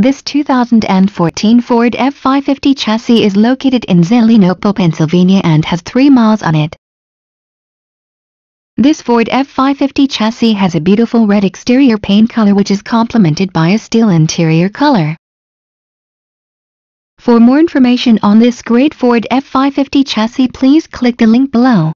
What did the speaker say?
This 2014 Ford F550 chassis is located in Zelienople, Pennsylvania and has 3 miles on it. This Ford F550 chassis has a beautiful red exterior paint color which is complemented by a steel interior color. For more information on this great Ford F550 chassis please click the link below.